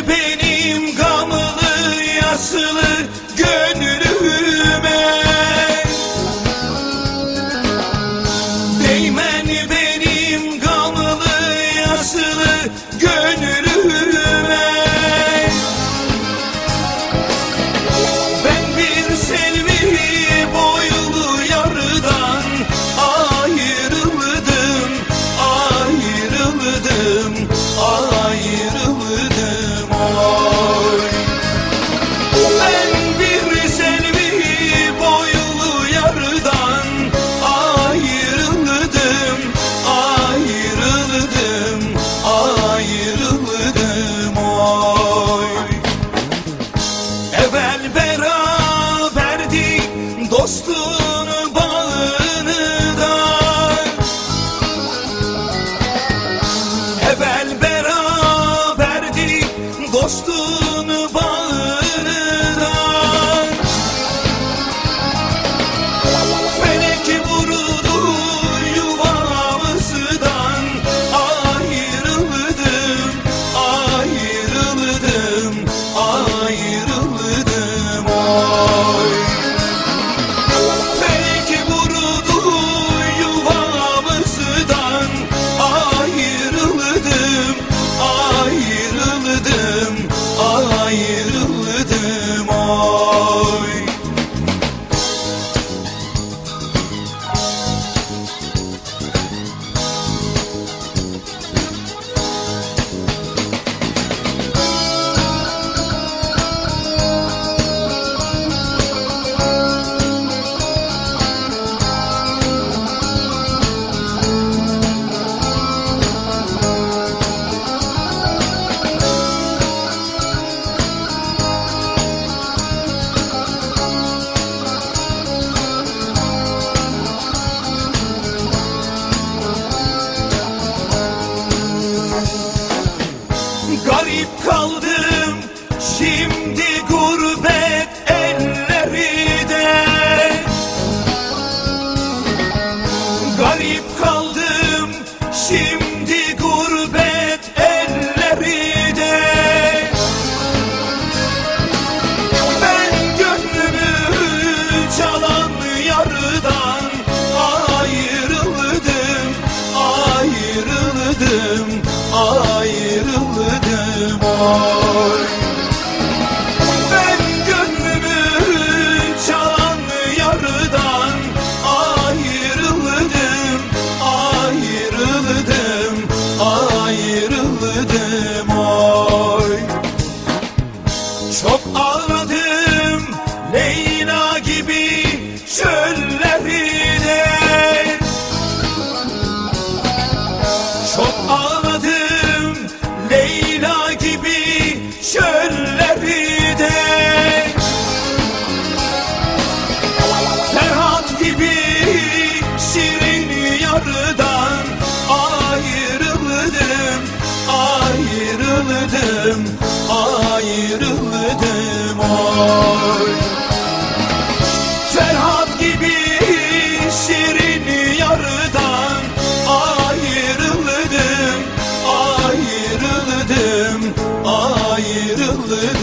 Benim gamlı yaslı gönlüme. Değmen benim gamlı yaslı gönlüme. Ben bir selvi boylu yarıdan ayrıldım ayrıldım. bağını bağını kalmadım Leyla gibi çöllerine. Çok ağladım Leyla gibi çöllerine. Ferhat gibi şirin yarıdan ayrıldım Ayrıldım ayrıldım boy Ferhat gibi şirin yarıdan Ayrıldım, ayrıldım, ayrıldım.